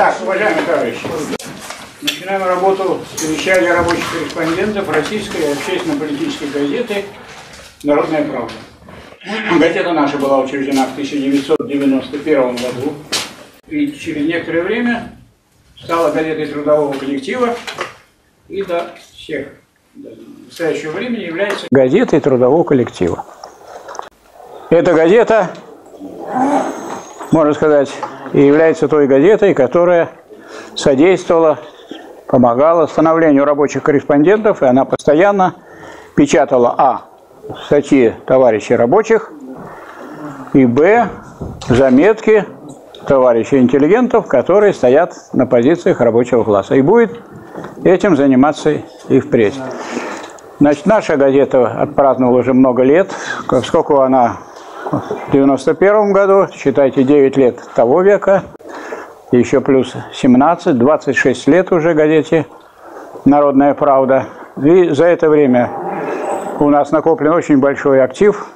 Итак, уважаемые товарищи, начинаем работу совещания рабочих корреспондентов российской общественно-политической газеты «Народная правда». Газета наша была учреждена в 1991 году и через некоторое время стала газетой трудового коллектива и до всех до настоящего времени является газетой трудового коллектива. Эта газета, можно сказать, и является той газетой, которая содействовала, помогала становлению рабочих корреспондентов, и она постоянно печатала А. статьи товарищей рабочих, и Б. заметки товарищей интеллигентов, которые стоят на позициях рабочего класса. И будет этим заниматься и впредь. Значит, наша газета отпраздновала уже много лет. Сколько она в 91 году, считайте, 9 лет того века, еще плюс 17, 26 лет уже газете «Народная правда». И за это время у нас накоплен очень большой актив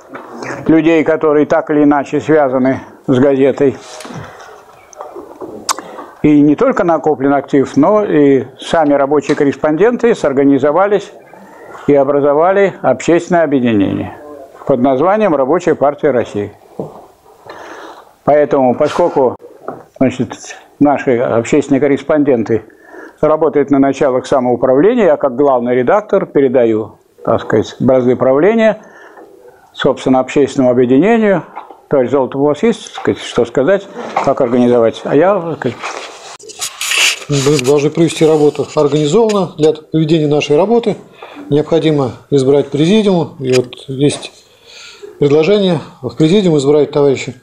людей, которые так или иначе связаны с газетой. И не только накоплен актив, но и сами рабочие корреспонденты сорганизовались и образовали общественное объединение – под названием «Рабочая партия России». Поэтому, поскольку значит, наши общественные корреспонденты работают на началах самоуправления, я как главный редактор передаю, так сказать, бразды правления, собственно, общественному объединению. Товарищ Золотов, у вас есть сказать, что сказать, как организовать? А я сказать, мы должны провести работу организованно. Для проведения нашей работы необходимо избрать президиум. И вот есть предложение в президиум избрать товарища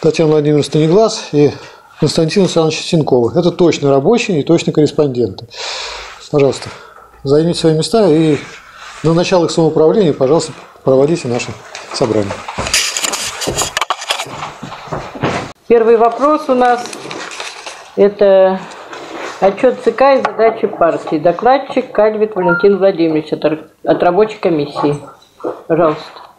Татьяну Владимировну Станиглаз и Константина Александровича Синкова. Это точно рабочие и точно корреспонденты. Пожалуйста, займите свои места и на начало их самоуправления, пожалуйста, проводите наше собрание. Первый вопрос у нас – это отчет ЦК и задачи партии. Докладчик Кальвит Валентин Владимирович от рабочей комиссии. Пожалуйста.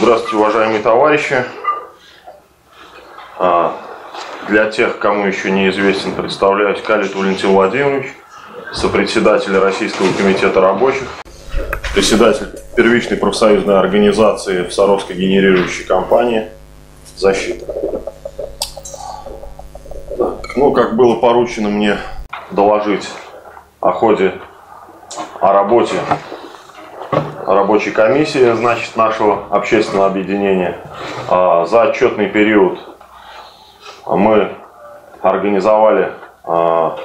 Здравствуйте, уважаемые товарищи. А, для тех, кому еще неизвестен, представляюсь Калит Валентин Владимирович, сопредседатель Российского комитета рабочих, председатель первичной профсоюзной организации в Саровской генерирующей компании «Защита». Ну, как было поручено мне доложить о ходе, о работе рабочей комиссии, значит, нашего общественного объединения. А, за отчетный период мы организовали а,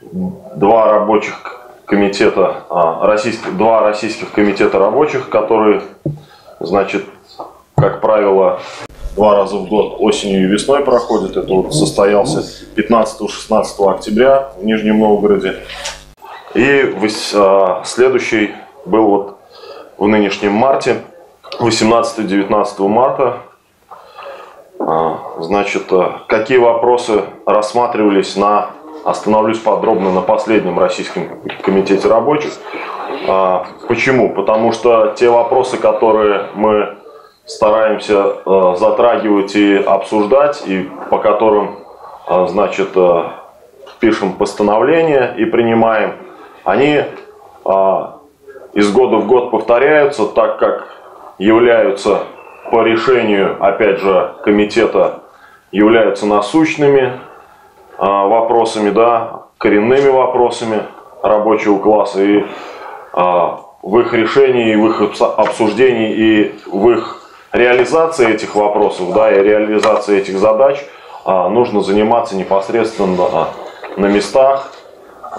два рабочих комитета, а, два российских комитета рабочих, которые, значит, как правило, два раза в год осенью и весной проходит. Это вот состоялся 15-16 октября в Нижнем Новгороде. И а, следующий был вот в нынешнем марте, 18-19 марта. А, значит, а, какие вопросы рассматривались на, остановлюсь подробно на последнем Российском комитете рабочих. Почему? Потому что те вопросы, которые мы стараемся э, затрагивать и обсуждать, и по которым, э, значит, э, пишем постановления и принимаем, они из года в год повторяются, так как являются по решению, опять же, комитета, являются насущными вопросами, да, коренными вопросами рабочего класса. И в их решении, в их обсуждении, и в их реализацией этих вопросов, да, и реализацией этих задач а, нужно заниматься непосредственно на местах,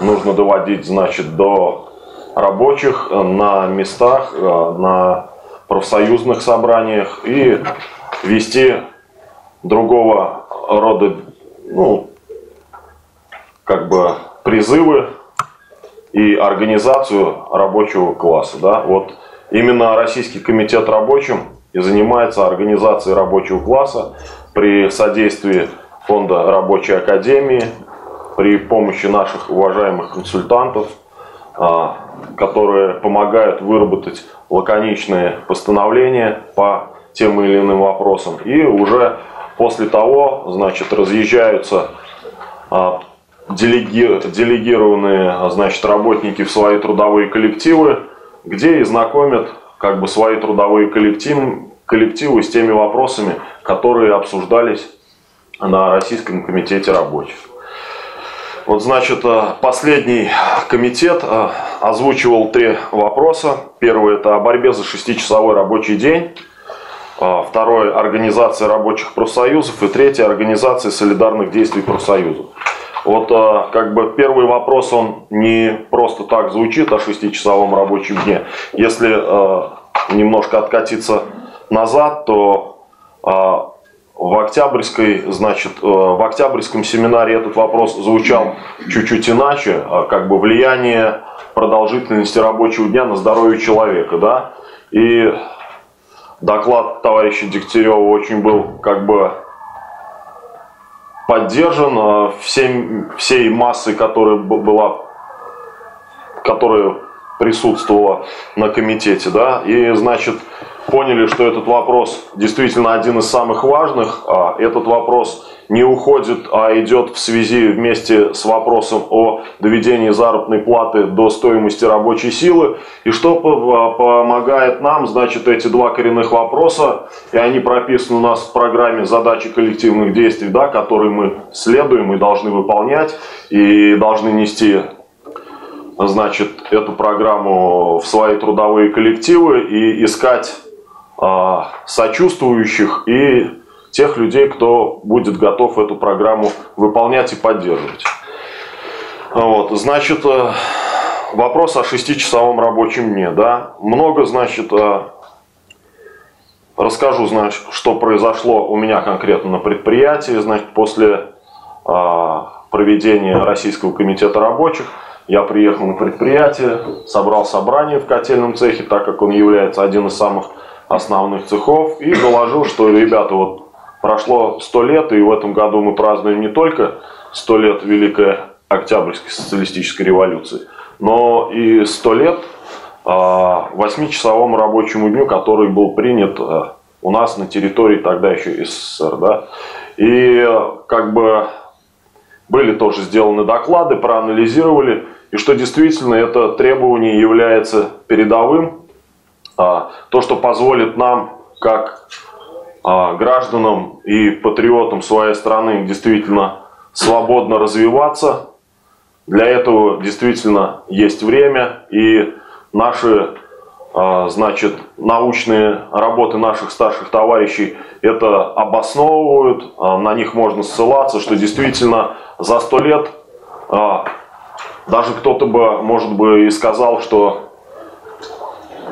нужно доводить, значит, до рабочих на местах, э, на профсоюзных собраниях и вести другого рода, ну, как бы призывы и организацию рабочего класса, да, вот именно Российский комитет рабочим и занимается организацией рабочего класса при содействии фонда рабочей академии, при помощи наших уважаемых консультантов, а, которые помогают выработать лаконичные постановления по тем или иным вопросам. И уже после того, значит, разъезжаются а, делеги, делегированные, значит, работники в свои трудовые коллективы, где и знакомят как бы свои трудовые коллективы, коллективы с теми вопросами, которые обсуждались на Российском комитете рабочих. Вот, значит, э, последний комитет э, озвучивал три вопроса. Первый – это о борьбе за шестичасовой рабочий день. Второй – организация рабочих профсоюзов. И третий – организация солидарных действий профсоюзов. Вот как бы первый вопрос, он не просто так звучит о шестичасовом рабочем дне. Если немножко откатиться назад, то в Октябрьской, значит, в Октябрьском семинаре этот вопрос звучал чуть-чуть иначе, а как бы влияние продолжительности рабочего дня на здоровье человека, да, и доклад товарища Дегтярева очень был как бы поддержан э, всем, всей массой, которая была, которая присутствовала на комитете, да, и, значит, поняли, что этот вопрос действительно один из самых важных. А этот вопрос не уходит, а идет в связи вместе с вопросом о доведении заработной платы до стоимости рабочей силы. И что помогает нам, значит, эти два коренных вопроса, и они прописаны у нас в программе задачи коллективных действий, да, которые мы следуем и должны выполнять, и должны нести значит, эту программу в свои трудовые коллективы и искать а, сочувствующих и тех людей, кто будет готов эту программу выполнять и поддерживать. Вот, значит, э, вопрос о шестичасовом рабочем дне. Да? Много, значит, э, расскажу, значит, что произошло у меня конкретно на предприятии, значит, после э, проведения Российского комитета рабочих. Я приехал на предприятие, собрал собрание в котельном цехе, так как он является один из самых основных цехов и доложил, что, ребята, вот прошло сто лет, и в этом году мы празднуем не только сто лет Великой Октябрьской социалистической революции, но и сто лет а, восьмичасовому рабочему дню, который был принят а, у нас на территории тогда еще СССР. Да? И как бы были тоже сделаны доклады, проанализировали, и что действительно это требование является передовым, а, то, что позволит нам, как а, гражданам и патриотам своей страны, действительно свободно развиваться. Для этого действительно есть время, и наши а, значит, научные работы наших старших товарищей это обосновывают, на них можно ссылаться, что действительно за сто лет даже кто-то бы, может бы, и сказал, что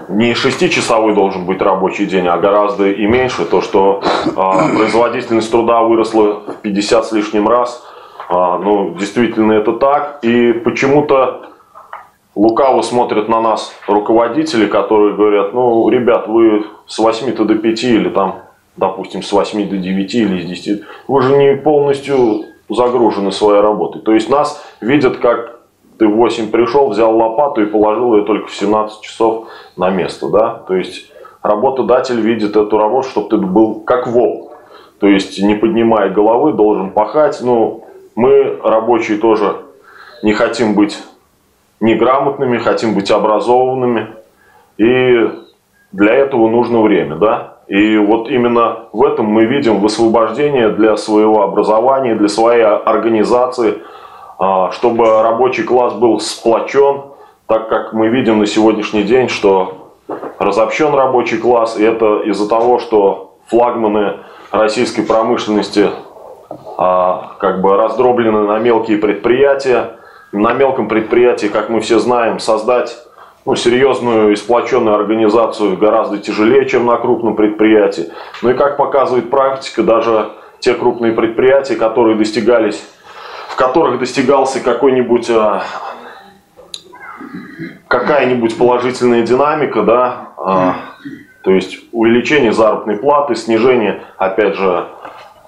не шестичасовой должен быть рабочий день, а гораздо и меньше. То, что э, производительность труда выросла в 50 с лишним раз, э, ну, действительно это так. И почему-то лукаво смотрят на нас руководители, которые говорят, ну, ребят, вы с 8 до 5 или там, допустим, с 8 до 9 или с 10, вы же не полностью загружены своей работой. То есть нас видят как ты в 8 пришел, взял лопату и положил ее только в 17 часов на место, да, то есть работодатель видит эту работу, чтобы ты был как волк, то есть не поднимая головы, должен пахать, ну, мы, рабочие, тоже не хотим быть неграмотными, хотим быть образованными, и для этого нужно время, да, и вот именно в этом мы видим высвобождение для своего образования, для своей организации – чтобы рабочий класс был сплочен, так как мы видим на сегодняшний день, что разобщен рабочий класс, и это из-за того, что флагманы российской промышленности а, как бы раздроблены на мелкие предприятия. На мелком предприятии, как мы все знаем, создать ну, серьезную и сплоченную организацию гораздо тяжелее, чем на крупном предприятии. Ну и как показывает практика, даже те крупные предприятия, которые достигались которых достигался какой-нибудь а, какая-нибудь положительная динамика, да, а, то есть увеличение заработной платы, снижение, опять же,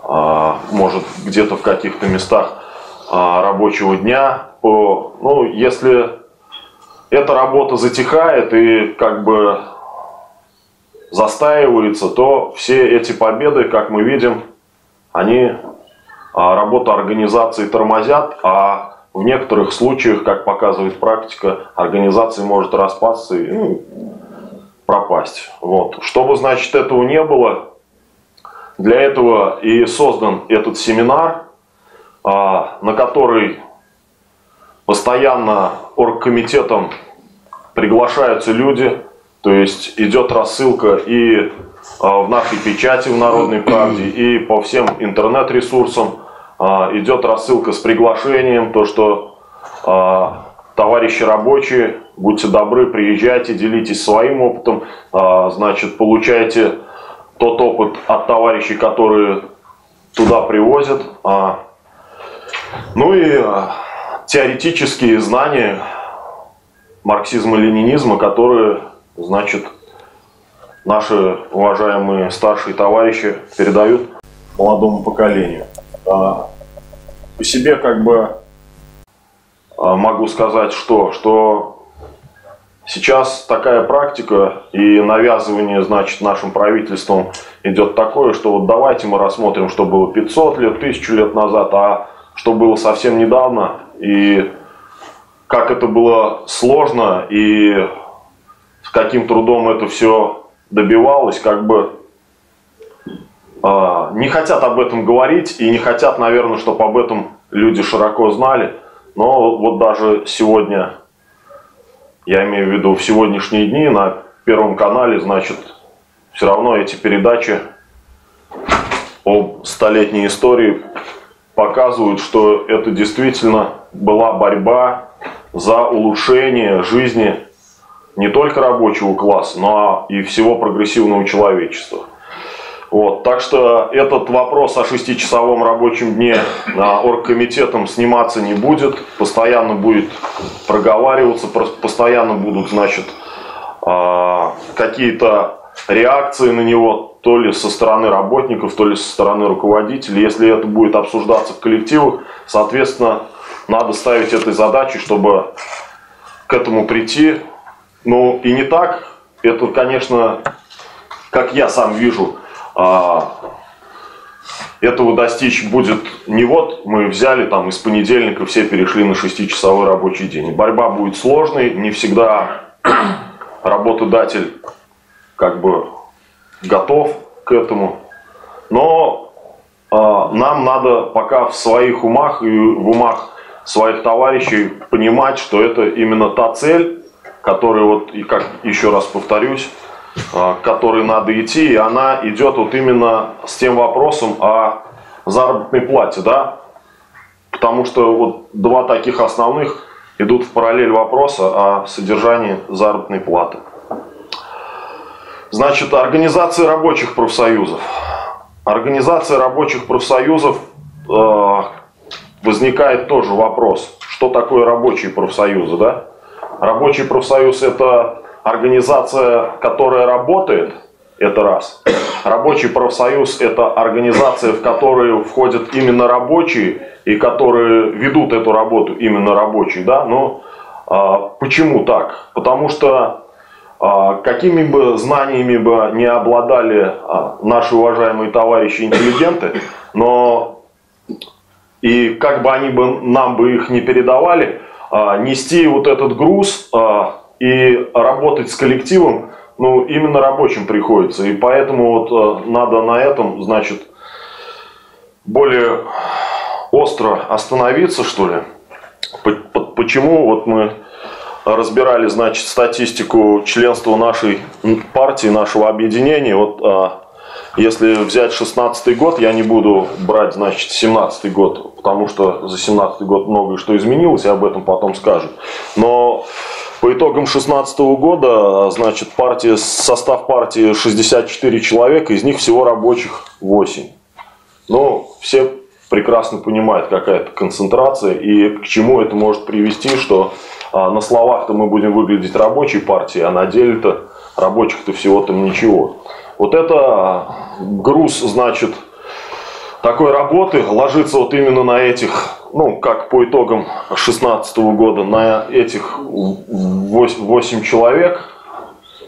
а, может где-то в каких-то местах а, рабочего дня. По, ну, если эта работа затихает и как бы застаивается, то все эти победы, как мы видим, они а, работу организации тормозят, а в некоторых случаях, как показывает практика, организация может распасться и ну, пропасть. Вот. Чтобы, значит, этого не было, для этого и создан этот семинар, а, на который постоянно оргкомитетом приглашаются люди, то есть идет рассылка и в нашей печати в Народной правде, и по всем интернет-ресурсам а, идет рассылка с приглашением, то что а, товарищи рабочие, будьте добры, приезжайте, делитесь своим опытом, значит, получайте тот опыт от товарищей, которые туда привозят. Ну и теоретические знания марксизма-ленинизма, которые, значит, наши уважаемые старшие товарищи передают молодому поколению. А, по себе как бы а, могу сказать, что, что сейчас такая практика и навязывание, значит, нашим правительством идет такое, что вот давайте мы рассмотрим, что было 500 лет, 1000 лет назад, а что было совсем недавно, и как это было сложно, и с каким трудом это все добивалось, как бы э, не хотят об этом говорить и не хотят, наверное, чтобы об этом люди широко знали. Но вот даже сегодня, я имею в виду в сегодняшние дни на Первом канале, значит, все равно эти передачи об столетней истории показывают, что это действительно была борьба за улучшение жизни не только рабочего класса, но и всего прогрессивного человечества. Вот, так что этот вопрос о шестичасовом рабочем дне оргкомитетом сниматься не будет, постоянно будет проговариваться, постоянно будут, значит, а, какие-то реакции на него, то ли со стороны работников, то ли со стороны руководителей. Если это будет обсуждаться в коллективах, соответственно, надо ставить этой задачей, чтобы к этому прийти. Ну и не так. Это, конечно, как я сам вижу, а, этого достичь будет не вот мы взяли там из понедельника все перешли на шестичасовой рабочий день. Борьба будет сложной, не всегда работодатель как бы готов к этому. Но э, нам надо пока в своих умах и в умах своих товарищей понимать, что это именно та цель, которая вот, и как еще раз повторюсь, а, к которой надо идти, и она идет вот именно с тем вопросом о заработной плате, да, потому что вот два таких основных идут в параллель вопроса о содержании заработной платы. Значит, организация рабочих профсоюзов. Организация рабочих профсоюзов э, возникает тоже вопрос, что такое рабочие профсоюзы, да? Рабочий профсоюз это организация, которая работает, это раз. Рабочий профсоюз это организация, в которую входят именно рабочие и которые ведут эту работу именно рабочие, да? Но а, почему так? Потому что а, какими бы знаниями бы не обладали а, наши уважаемые товарищи интеллигенты, но и как бы они бы нам бы их не передавали, нести вот этот груз и работать с коллективом, ну, именно рабочим приходится. И поэтому вот надо на этом, значит, более остро остановиться, что ли. Почему вот мы разбирали, значит, статистику членства нашей партии, нашего объединения. Вот а, если взять 16 год, я не буду брать, значит, 17 год, потому что за 17 год многое что изменилось, и об этом потом скажут. Но по итогам 16 года, значит, партия, состав партии 64 человека, из них всего рабочих 8. Ну, все прекрасно понимают, какая это концентрация и к чему это может привести, что а на словах-то мы будем выглядеть рабочей партией, а на деле-то рабочих-то всего там ничего. Вот это груз, значит, такой работы ложится вот именно на этих ну, как по итогам 2016 года, на этих 8, 8 человек.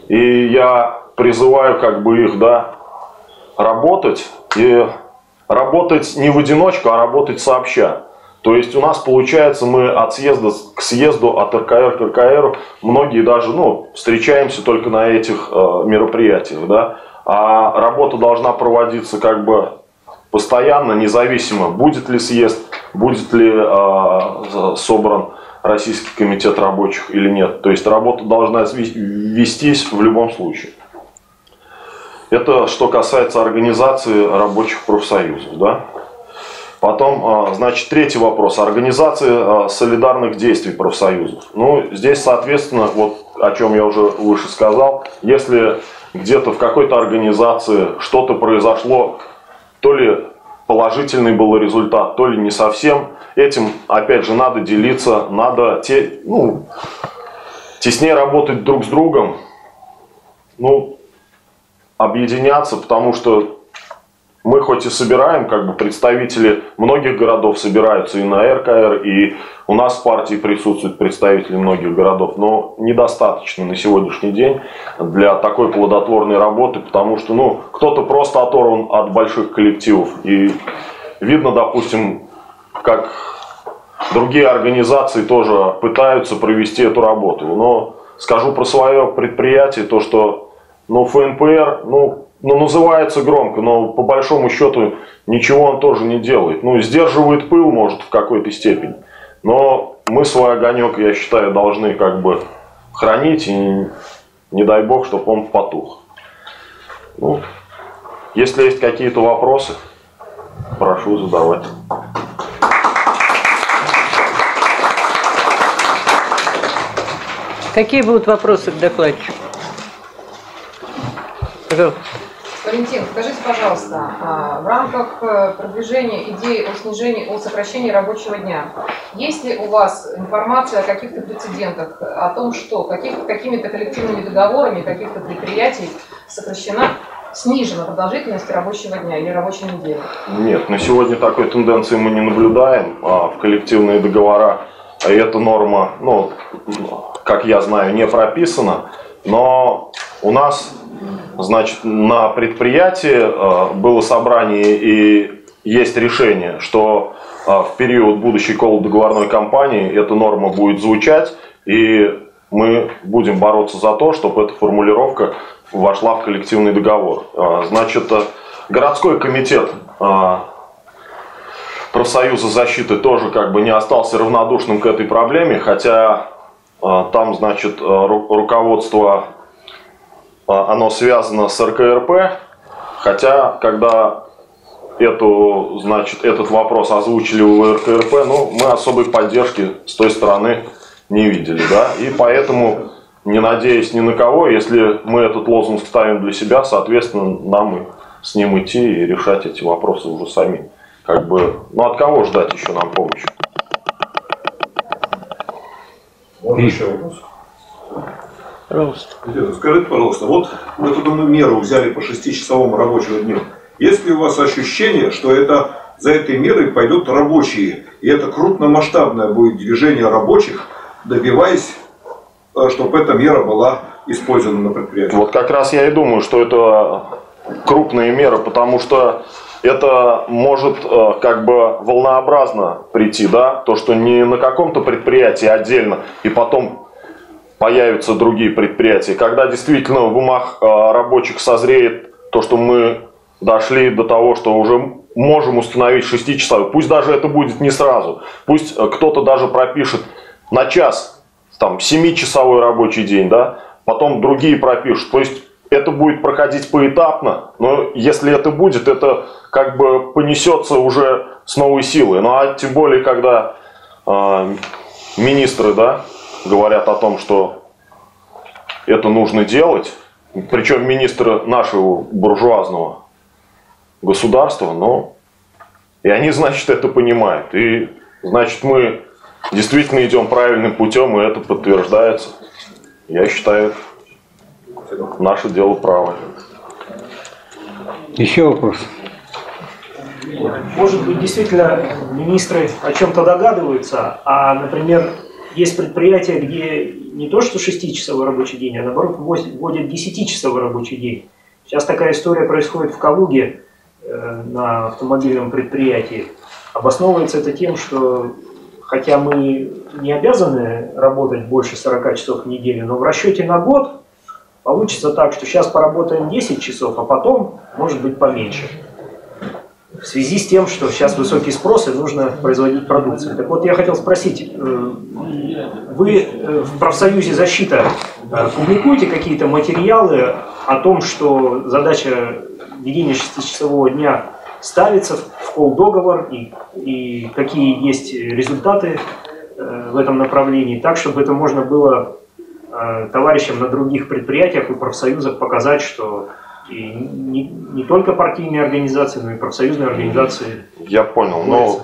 И я призываю как бы их, да, работать. И работать не в одиночку, а работать сообща. То есть у нас получается мы от съезда к съезду, от РКР к РКР, многие даже ну, встречаемся только на этих э, мероприятиях. Да? А работа должна проводиться как бы постоянно, независимо, будет ли съезд, будет ли э, собран Российский комитет рабочих или нет. То есть работа должна вестись в любом случае. Это что касается организации рабочих профсоюзов. Да? Потом, а, значит, третий вопрос. Организация а, солидарных действий профсоюзов. Ну, здесь, соответственно, вот о чем я уже выше сказал, если где-то в какой-то организации что-то произошло, то ли положительный был результат, то ли не совсем, этим, опять же, надо делиться, надо те, ну, теснее работать друг с другом, ну, объединяться, потому что мы хоть и собираем, как бы представители многих городов собираются и на РКР, и у нас в партии присутствуют представители многих городов, но недостаточно на сегодняшний день для такой плодотворной работы, потому что ну, кто-то просто оторван от больших коллективов. И видно, допустим, как другие организации тоже пытаются провести эту работу. Но скажу про свое предприятие, то что ну, ФНПР, ну, ну, называется громко, но по большому счету ничего он тоже не делает. Ну, сдерживает пыл, может, в какой-то степени. Но мы свой огонек, я считаю, должны как бы хранить, и не дай бог, чтобы он потух. Ну, если есть какие-то вопросы, прошу задавать. Какие будут вопросы к докладчику? Пожалуйста. Валентин, скажите, пожалуйста, а, в рамках э, продвижения идеи о снижении, о сокращении рабочего дня, есть ли у вас информация о каких-то прецедентах, о том, что каких, какими-то коллективными договорами каких-то предприятий сокращена, снижена продолжительность рабочего дня или рабочей недели? Нет, на сегодня такой тенденции мы не наблюдаем. А в коллективные договора эта норма, ну, как я знаю, не прописана, но у нас Значит, на предприятии э, было собрание и есть решение, что э, в период будущей колл-договорной кампании эта норма будет звучать, и мы будем бороться за то, чтобы эта формулировка вошла в коллективный договор. Э, значит, городской комитет профсоюза защиты тоже как бы не остался равнодушным к этой проблеме, хотя там, значит, руководство оно связано с РКРП, хотя когда эту, значит, этот вопрос озвучили в РКРП, ну, мы особой поддержки с той стороны не видели, да, и поэтому, не надеясь ни на кого, если мы этот лозунг ставим для себя, соответственно, нам и с ним идти и решать эти вопросы уже сами. Как бы, ну от кого ждать еще нам помощи? Можно еще вопрос? Пожалуйста. Скажите, пожалуйста, вот мы эту меру взяли по шестичасовому рабочему дню. Есть ли у вас ощущение, что это за этой мерой пойдут рабочие, и это крупномасштабное будет движение рабочих, добиваясь, э, чтобы эта мера была использована на предприятии? Вот как раз я и думаю, что это крупная мера, потому что это может э, как бы волнообразно прийти, да, то, что не на каком-то предприятии отдельно, и потом появятся другие предприятия. Когда действительно в умах а, рабочих созреет то, что мы дошли до того, что уже можем установить 6 часов, пусть даже это будет не сразу, пусть э, кто-то даже пропишет на час, там, 7-часовой рабочий день, да, потом другие пропишут, то есть это будет проходить поэтапно, но если это будет, это как бы понесется уже с новой силой. Ну а тем более, когда э, министры, да, говорят о том, что это нужно делать, причем министры нашего буржуазного государства, но и они, значит, это понимают. И, значит, мы действительно идем правильным путем, и это подтверждается. Я считаю, наше дело правое. Еще вопрос. Может быть, действительно министры о чем-то догадываются, а, например, есть предприятия, где не то что 6-часовой рабочий день, а наоборот вводят 10-часовой рабочий день. Сейчас такая история происходит в Калуге э, на автомобильном предприятии. Обосновывается это тем, что хотя мы не обязаны работать больше 40 часов в неделю, но в расчете на год получится так, что сейчас поработаем 10 часов, а потом может быть поменьше. В связи с тем, что сейчас высокий спрос и нужно производить продукцию. Так вот, я хотел спросить, э, вы э, в профсоюзе защита э, публикуете какие-то материалы о том, что задача ведения шестичасового дня ставится в колл-договор и, и какие есть результаты в этом направлении, так, чтобы это можно было товарищам на других предприятиях и профсоюзах показать, что и не, не только партийные организации, но и профсоюзные организации. Я понял, но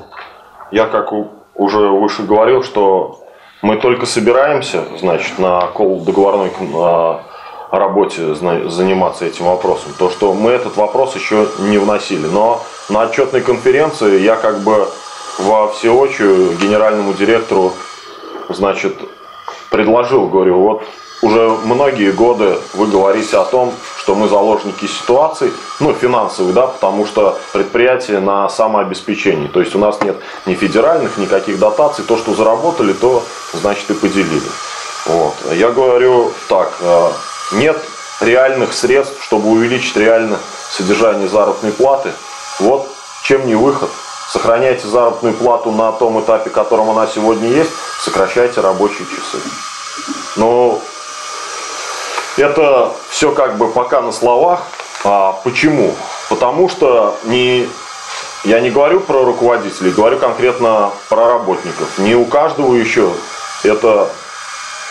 я как уже выше говорил, что мы только собираемся, значит, на кол договорной на работе заниматься этим вопросом. То, что мы этот вопрос еще не вносили. Но на отчетной конференции я как бы во всеочию генеральному директору, значит, предложил, говорю, вот уже многие годы вы говорите о том, что мы заложники ситуации, ну, финансовой, да, потому что предприятие на самообеспечении. То есть у нас нет ни федеральных, никаких дотаций. То, что заработали, то, значит, и поделили. Вот. Я говорю так, э, нет реальных средств, чтобы увеличить реально содержание заработной платы. Вот чем не выход. Сохраняйте заработную плату на том этапе, котором она сегодня есть, сокращайте рабочие часы. Но это все как бы пока на словах. А почему? Потому что не, я не говорю про руководителей, говорю конкретно про работников. Не у каждого еще это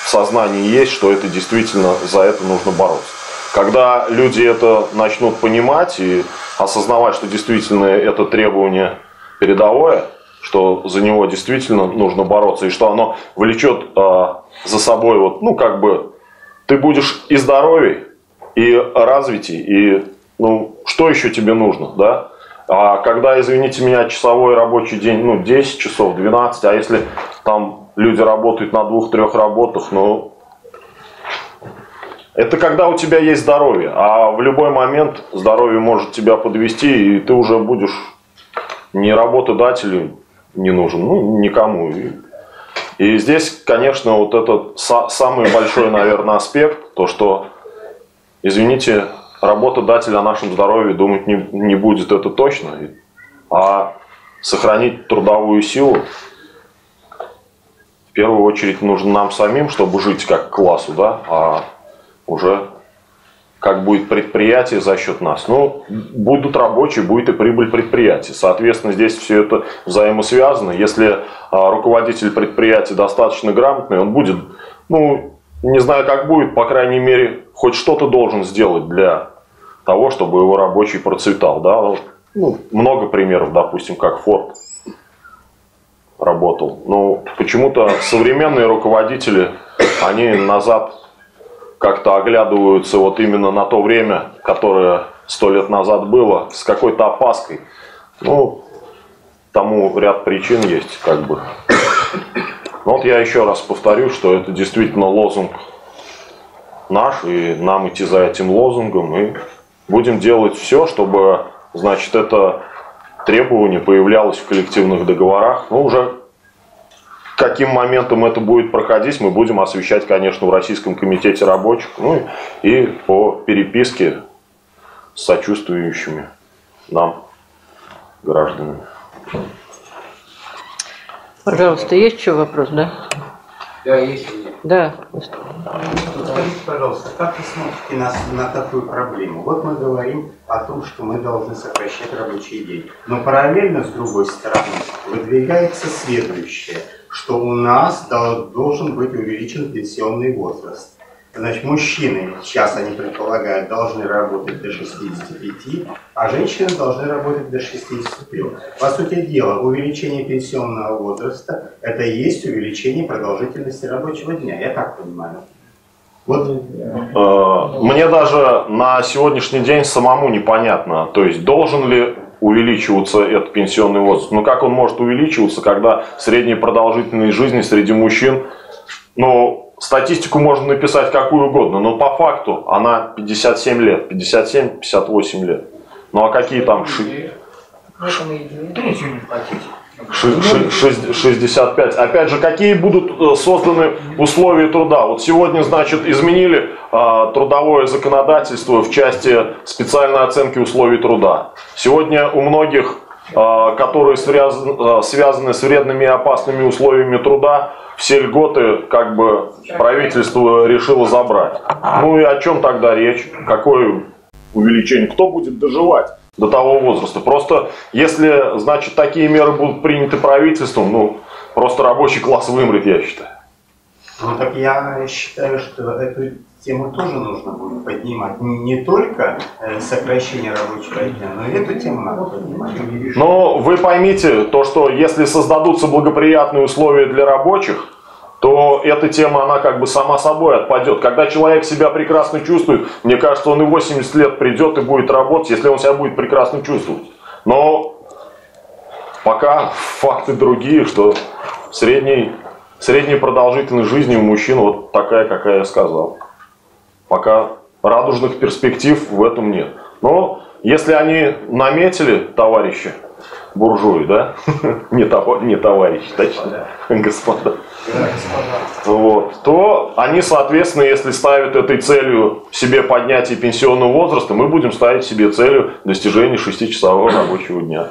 в сознании есть, что это действительно за это нужно бороться. Когда люди это начнут понимать и осознавать, что действительно это требование передовое, что за него действительно нужно бороться, и что оно влечет э, за собой вот, ну, как бы ты будешь и здоровей, и развитей, и ну, что еще тебе нужно, да? А когда, извините меня, часовой рабочий день, ну, 10 часов, 12, а если там люди работают на двух-трех работах, ну, это когда у тебя есть здоровье, а в любой момент здоровье может тебя подвести, и ты уже будешь не работодателю не нужен, ну, никому. И здесь, конечно, вот этот самый большой, наверное, аспект, то, что, извините, работодатель о нашем здоровье думать не, не будет, это точно. А сохранить трудовую силу в первую очередь нужно нам самим, чтобы жить как классу, да, а уже как будет предприятие за счет нас. Ну, будут рабочие, будет и прибыль предприятия. Соответственно, здесь все это взаимосвязано. Если а, руководитель предприятия достаточно грамотный, он будет, ну, не знаю, как будет, по крайней мере, хоть что-то должен сделать для того, чтобы его рабочий процветал. Да? Ну, много примеров, допустим, как Форд работал. Но почему-то современные руководители, они назад как-то оглядываются вот именно на то время, которое сто лет назад было, с какой-то опаской. Ну, тому ряд причин есть, как бы. Но вот я еще раз повторю, что это действительно лозунг наш, и нам идти за этим лозунгом, и будем делать все, чтобы, значит, это требование появлялось в коллективных договорах, ну, уже каким моментом это будет проходить, мы будем освещать, конечно, в Российском комитете рабочих, ну и по переписке с сочувствующими нам гражданами. Пожалуйста, есть еще вопрос, да? Да, есть. Да. Скажите, пожалуйста, как вы смотрите на, на такую проблему? Вот мы говорим о том, что мы должны сокращать рабочий день. Но параллельно, с другой стороны, выдвигается следующее – что у нас должен быть увеличен пенсионный возраст. Значит, мужчины, сейчас они предполагают, должны работать до 65, а женщины должны работать до 63. По сути дела, увеличение пенсионного возраста – это и есть увеличение продолжительности рабочего дня, я так понимаю. Вот. Э, мне даже на сегодняшний день самому непонятно, то есть должен ли увеличиваться этот пенсионный возраст. Ну как он может увеличиваться, когда средняя продолжительность жизни среди мужчин, ну, статистику можно написать какую угодно, но по факту она 57 лет, 57-58 лет. Ну а какие там ши- В этом и идея. Третью не платить. ши- ши- шесть- 65? Опять же, какие будут э, созданы условия труда? Вот сегодня, значит, изменили а, трудовое законодательство в части специальной оценки условий труда. Сегодня у многих, а, которые а, связаны с вредными и опасными условиями труда, все льготы как бы правительство решило забрать. Ну и о чем тогда речь? Какое увеличение? Кто будет доживать? До того возраста. Просто если, значит, такие меры будут приняты правительством, ну, просто рабочий класс вымрет, я считаю. Ну так я считаю, что эту тему тоже нужно будет поднимать. Не, только э, сокращение рабочего дня, но и эту тему надо поднимать. Но вы поймите, то, что если создадутся благоприятные условия для рабочих, то эта тема, она как бы сама собой отпадет. Когда человек себя прекрасно чувствует, мне кажется, он и 80 лет придет и будет работать, если он себя будет прекрасно чувствовать. Но пока факты другие, что средний, средняя продолжительность жизни у мужчин вот такая, какая я сказал. Пока радужных перспектив в этом нет. Но если они наметили, товарищи, буржуи, да? Не, товар, не товарищи, точно, господа. Вот, то они, соответственно, если ставят этой целью себе поднятие пенсионного возраста, мы будем ставить себе целью достижения 6-часового рабочего дня.